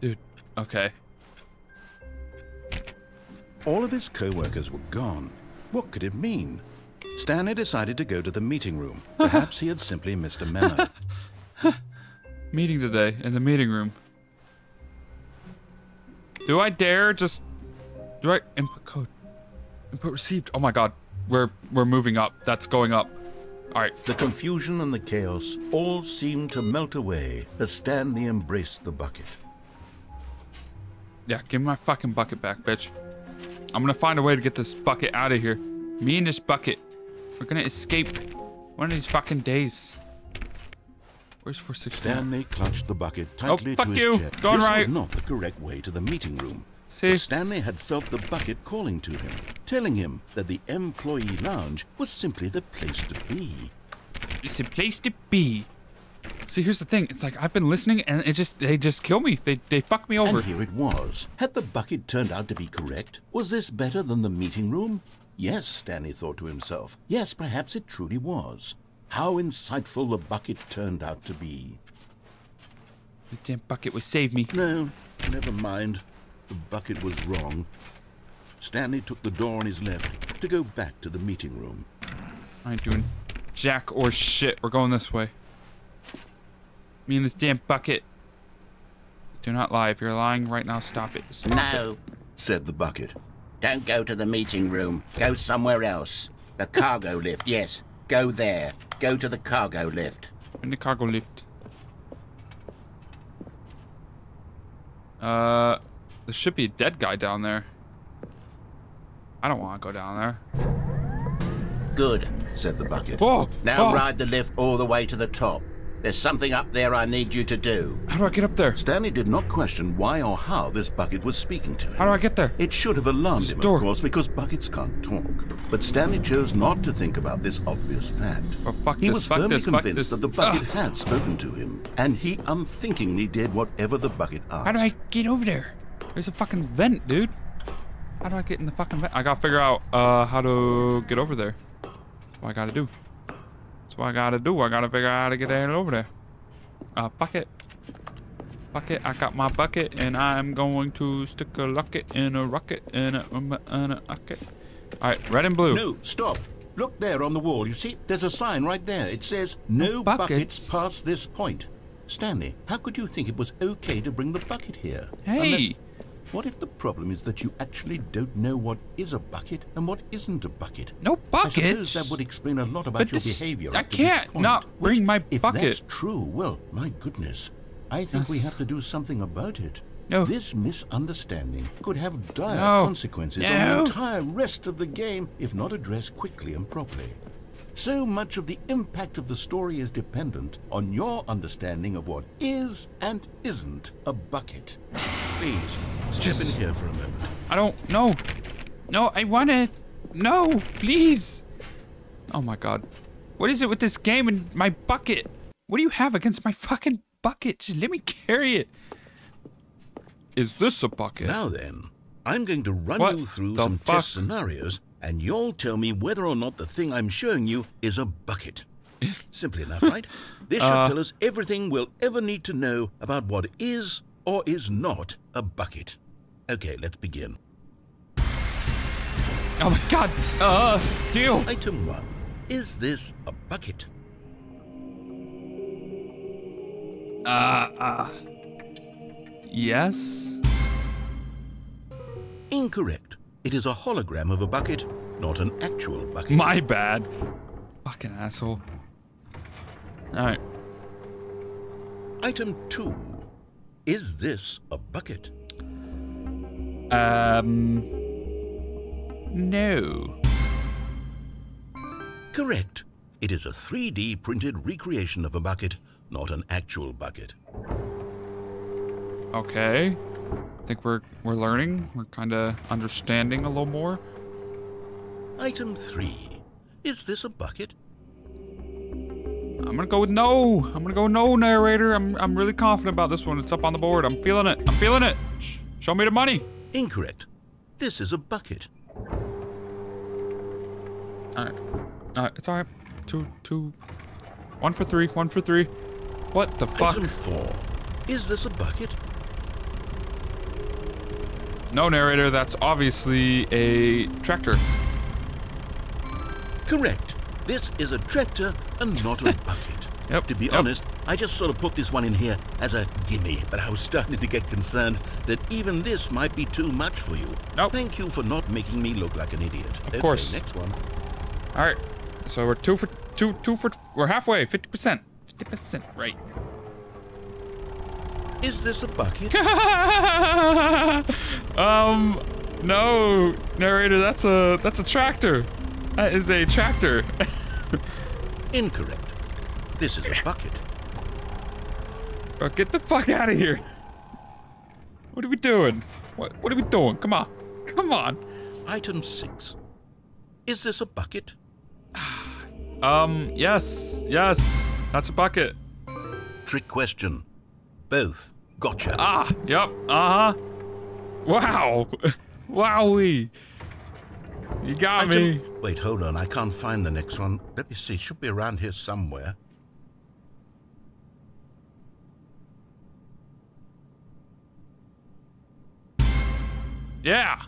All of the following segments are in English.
Dude, okay. All of his co-workers were gone. What could it mean? Stanley decided to go to the meeting room. Perhaps he had simply missed a memo. Meeting today in the meeting room. Do I dare just do I input code? Input received. Oh my god. We're we're moving up. That's going up. Alright. The confusion and the chaos all seemed to melt away as Stanley embraced the bucket. Yeah, give me my fucking bucket back, bitch. I'm gonna find a way to get this bucket out of here. Me and this bucket. We're gonna escape one of these fucking days. Where's 416? Stanley clutched the bucket oh, tightly Oh, fuck to his you. Going this right. was not the correct way to the meeting room. See? But Stanley had felt the bucket calling to him, telling him that the employee lounge was simply the place to be. It's a place to be. See, here's the thing. It's like I've been listening and it just they just kill me. They they fuck me over. And here it was. Had the bucket turned out to be correct? Was this better than the meeting room? Yes, Stanley thought to himself. Yes, perhaps it truly was. How insightful the bucket turned out to be. This damn bucket would save me. No, never mind. The bucket was wrong. Stanley took the door on his left to go back to the meeting room. I ain't doing jack or shit. We're going this way. Me and this damn bucket. Do not lie. If you're lying right now, stop it. Stop it. No, Said the bucket. don't go to the meeting room. Go somewhere else. The cargo lift, yes. Go there. Go to the cargo lift. In the cargo lift. Uh, there should be a dead guy down there. I don't want to go down there. Good. Said the bucket. Whoa! Now whoa. ride the lift all the way to the top. There's something up there I need you to do. How do I get up there? Stanley did not question why or how this bucket was speaking to him. How do I get there? It should have alarmed him, Store. of course, because buckets can't talk. But Stanley chose not to think about this obvious fact. Oh, fuck he this, was fuck firmly this, fuck convinced this. that the bucket Ugh. had spoken to him, and he unthinkingly did whatever the bucket asked. How do I get over there? There's a fucking vent, dude. How do I get in the fucking vent? I gotta figure out uh how to get over there. That's what I gotta do. That's what I gotta do. I gotta figure out how to get that over there. Uh, bucket. Bucket. I got my bucket, and I'm going to stick a locket in a rocket in a um, in a bucket. All right, red and blue. No, stop. Look there on the wall. You see, there's a sign right there. It says, no buckets. buckets past this point. Stanley, how could you think it was okay to bring the bucket here? Hey. Unless- what if the problem is that you actually don't know what is a bucket and what isn't a bucket? No I suppose that would explain a lot about But your this- behavior. I can't point, not bring my if bucket. that's true, well, my goodness. I think we have to do something about it. No. This misunderstanding could have dire No. consequences on the entire rest of the game if not addressed quickly and properly. So much of the impact of the story is dependent on your understanding of what is and isn't a bucket. Please, step Just- in here for a moment. I don't know. No, I want it. No, please. Oh my god. What is it with this game and my bucket? What do you have against my fucking bucket? Just let me carry it. Is this a bucket? Now then, I'm going to run What you through some fuck? test scenarios, and you'll tell me whether or not the thing I'm showing you is a bucket. Simply enough, right? This should Uh. tell us everything we'll ever need to know about what is or is not a bucket. Okay, let's begin. Oh my god. Uh, deal. Item one. Is this a bucket? Ah, yes. Incorrect. It is a hologram of a bucket, not an actual bucket. My bad. Fucking asshole. Alright. Item two. Is this a bucket? Um. No. Correct. It is a 3D printed recreation of a bucket, not an actual bucket. Okay. I think we're we're learning. We're kind of understanding a little more. Item 3. Is this a bucket? I'm gonna go with no. I'm gonna go no, narrator. I'm I'm really confident about this one. It's up on the board. I'm feeling it. I'm feeling it. Sh- show me the money. Incorrect. This is a bucket. All right. All right. It's all right. Two, two, one for three. One for three. What the fuck? Item 4. Is this a bucket? No, narrator, that's obviously a tractor. Correct. This is a tractor and not a bucket. Yep, To be yep. honest, I just sort of put this one in here as a gimme, but I was starting to get concerned that even this might be too much for you. Nope. Thank you for not making me look like an idiot. Of okay, course. Next one. All right. So we're two for two, two for we're halfway, fifty percent, fifty percent, right? Is this a bucket? um, no, narrator, that's a that's a tractor. That is a tractor. Incorrect. This is a bucket. Bro, get the fuck out of here. What are we doing? What what are we doing? Come on, come on. Item six. Is this a bucket? Um, yes, yes, that's a bucket. Trick question. Both. Gotcha. Ah, yep, uh huh. Wow, wowee. You got me. Item... Wait, hold on. I can't find the next one. Let me see. Should be around here somewhere. Yeah.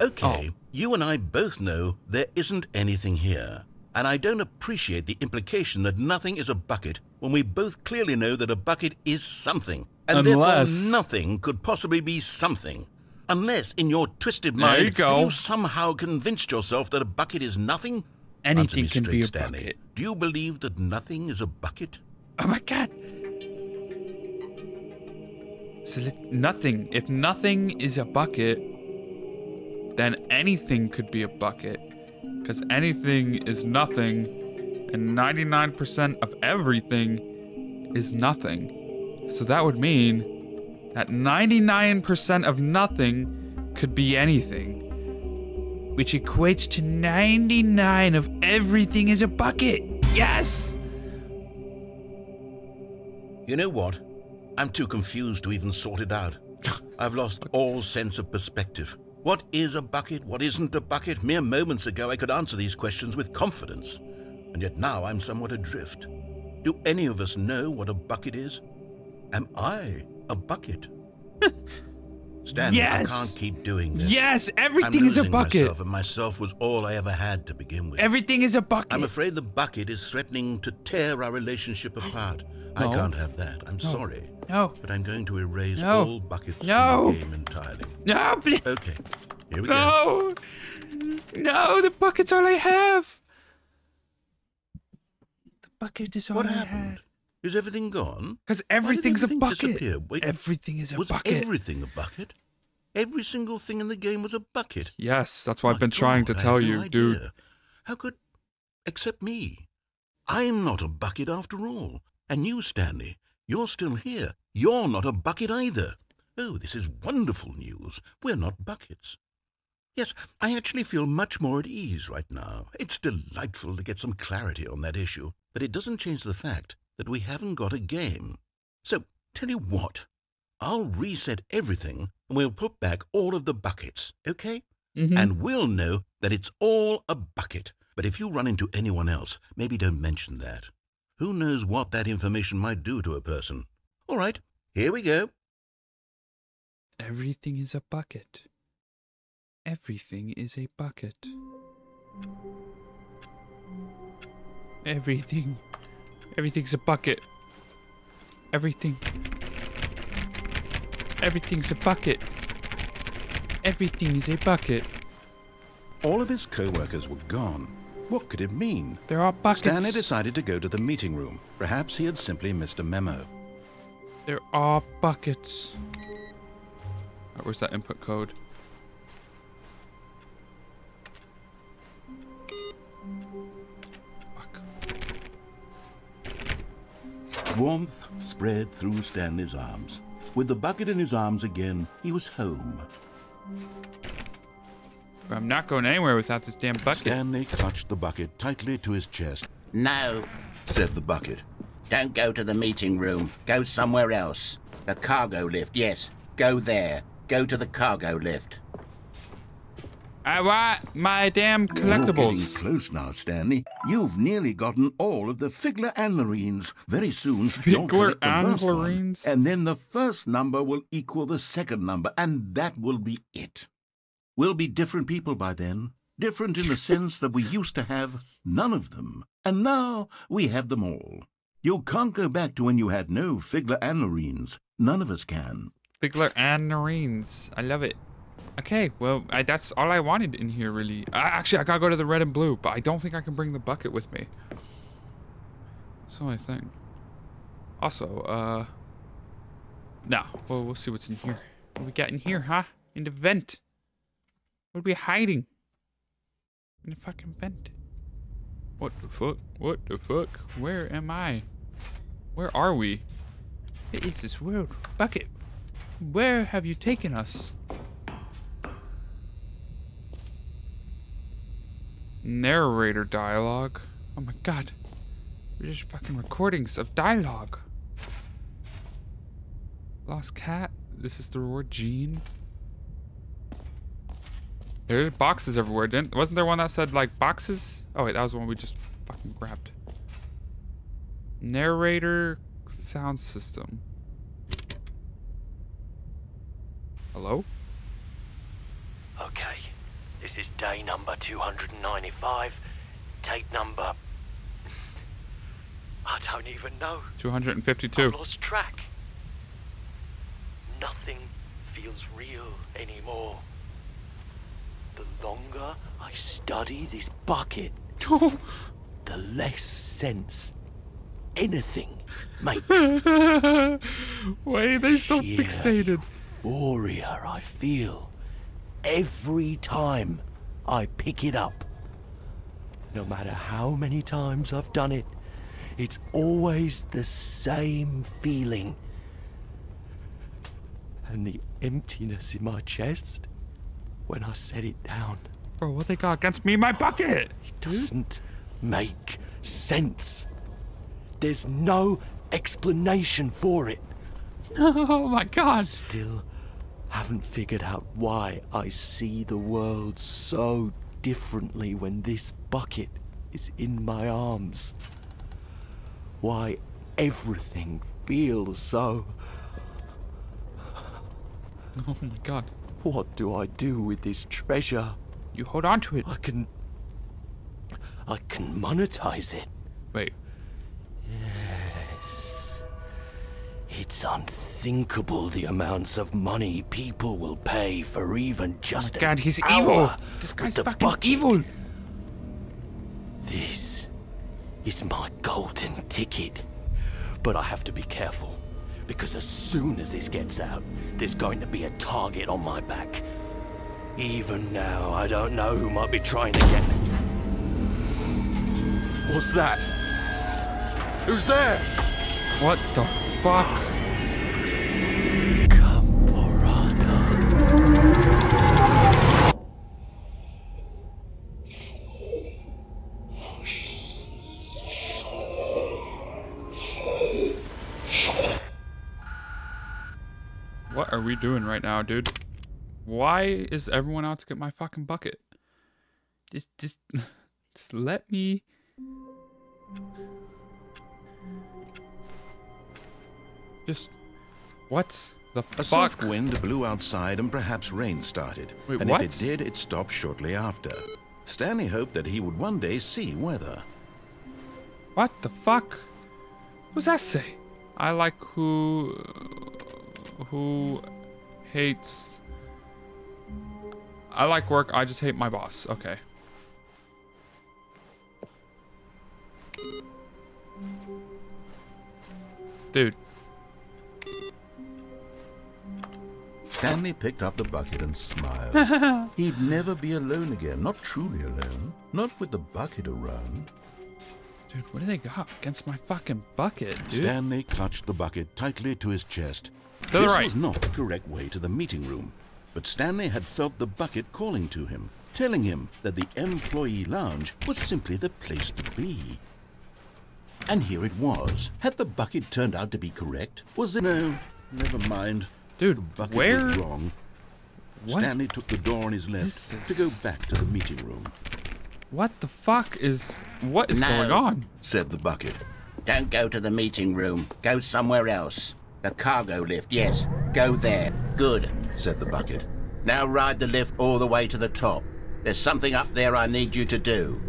Okay, Oh. you and I both know there isn't anything here. And I don't appreciate the implication that nothing is a bucket when we both clearly know that a bucket is something. And Unless- therefore nothing could possibly be something. Unless, in your twisted There mind, you go. you somehow convinced yourself that a bucket is nothing? Anything can straight, be a Stanley. bucket. Do you believe that nothing is a bucket? Oh my god. So let- nothing. If nothing is a bucket, then anything could be a bucket. Because anything is nothing, and 99% of everything is nothing. So that would mean that 99% of nothing could be anything. Which equates to 99 of everything is a bucket. Yes! You know what? I'm too confused to even sort it out. I've lost all sense of perspective. What is a bucket? What isn't a bucket? Mere moments ago, I could answer these questions with confidence. And yet now I'm somewhat adrift. Do any of us know what a bucket is? Am I a bucket? Stanley, Yes. I can't keep doing this. Yes, everything is a bucket. Myself, and myself was all I ever had to begin with. Everything is a bucket. I'm afraid the bucket is threatening to tear our relationship apart. I can't have that. I'm sorry. no, But I'm going to erase No. all buckets No. from the game entirely. no, please, Okay, here we go. no, no. The bucket's all I have. The bucket is all What I happened? have. Is everything gone? Because everything's a bucket. Wait, Everything is a was bucket. everything a bucket? Every single thing in the game was a bucket. Yes, that's what I've My been trying to tell had no you, dude. How could... Except me. I'm not a bucket after all. And you, Stanley, you're still here. You're not a bucket either. Oh, this is wonderful news. We're not buckets. Yes, I actually feel much more at ease right now. It's delightful to get some clarity on that issue, but it doesn't change the fact that we haven't got a game. So, tell you what, I'll reset everything and we'll put back all of the buckets, okay? Mhm. And we'll know that it's all a bucket. But if you run into anyone else, maybe don't mention that. Who knows what that information might do to a person? All right, here we go. Everything is a bucket. Everything is a bucket. Everything. Everything's a bucket. Everything. Everything's a bucket. Everything is a bucket. All of his co-workers were gone. What could it mean? There are buckets. Stanley decided to go to the meeting room. Perhaps he had simply missed a memo. There are buckets. Alright, where's that input code? Warmth spread through Stanley's arms. With the bucket in his arms again, he was home. I'm not going anywhere without this damn bucket. Stanley clutched the bucket tightly to his chest, No, said the bucket. don't go to the meeting room. Go somewhere else. The cargo lift, yes. Go there. Go to the cargo lift. I want my damn You're getting collectibles. close now, Stanley. You've nearly gotten all of the Figler and Marines. Very soon, Figler and one, Marines? and then the first number will equal the second number, and that will be it. We'll be different people by then. Different in the sense that we used to have none of them, and now we have them all. You can't go back to when you had no Figler and Marines. None of us can. Figler and Marines. I love it. Okay, well, I, that's all I wanted in here, really. Uh, actually, I gotta go to the red and blue, but I don't think I can bring the bucket with me. That's only thing. Also, uh... No, well, we'll see what's in here. What we got in here, huh? In the vent. What are we hiding? In the fucking vent. What the fuck? What the fuck? Where am I? Where are we? What is this world? Bucket, where have you taken us? Narrator dialogue. Oh my god. We're just fucking recordings of dialogue. Lost cat. This is the reward gene. There's boxes everywhere. Didn't wasn't there one that said like boxes? Oh wait, that was the one we just fucking grabbed. Narrator sound system. Hello? Okay, this is day number 295. Tape number. I don't even know. 252. I've lost track. Nothing feels real anymore. The longer I study this bucket, the less sense anything makes. Why are they so Sheer fixated? Euphoria I feel every time I pick it up. No matter how many times I've done it, it's always the same feeling. And the emptiness in my chest when I set it down. Bro, what they got against me in my bucket? It doesn't make sense. There's no explanation for it. Oh my god. Still haven't figured out why I see the world so differently when this bucket is in my arms. Why everything feels so. Oh my god. What do I do with this treasure? You hold on to it. I can. I can monetize it. Wait. It's unthinkable the amounts of money people will pay for even just Oh God, an he's hour evil. This with guy's the fucking bucket. evil. This is my golden ticket. But I have to be careful. Because as soon as this gets out, there's going to be a target on my back. Even now, I don't know who might be trying to get. me. What's that? Who's there? What the fuck? What are we doing right now, dude? Why is everyone out to get my fucking bucket? Just, just, just let me. Just, what the A fuck? soft wind blew outside and perhaps rain started. Wait, and what? if it did, it stopped shortly after. Stanley hoped that he would one day see weather. What the fuck? What's that say? I like who, who hates. I like work. I just hate my boss. Okay. Dude, Stanley picked up the bucket and smiled. He'd never be alone again, not truly alone, not with the bucket around. dude, what do they got against my fucking bucket, dude? Stanley clutched the bucket tightly to his chest. To the this right. was not the correct way to the meeting room, but Stanley had felt the bucket calling to him, telling him that the employee lounge was simply the place to be. And here it was. Had the bucket turned out to be correct? Was it? No, never mind. Dude, the bucket where- was wrong. What? Stanley took the door on his left This to go is- back to the meeting room. What the fuck is... What is No. going on? Said the bucket. Don't go to the meeting room. Go somewhere else. The cargo lift, yes. Go there. Good. Said the bucket. Now ride the lift all the way to the top. There's something up there I need you to do.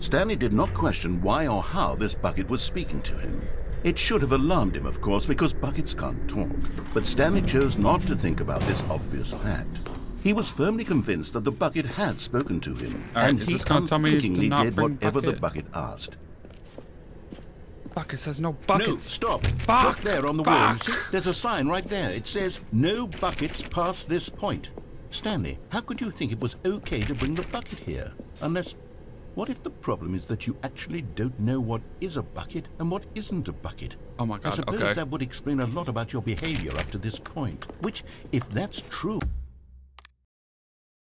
Stanley did not question why or how this bucket was speaking to him. It should have alarmed him, of course, because buckets can't talk. But Stanley chose not to think about this obvious fact. He was firmly convinced that the bucket had spoken to him, right, and he this gonna tell me unthinkingly did whatever the bucket? bucket asked. Fuck, it says no buckets. No, stop. Fuck. Look there on the wall. You Fuck. see, there's a sign right there. It says, no buckets past this point. Stanley, how could you think it was okay to bring the bucket here? Unless, what if the problem is that you actually don't know what is a bucket and what isn't a bucket? Oh my god, I suppose okay. that would explain a lot about your behavior up to this point. Which, if that's true,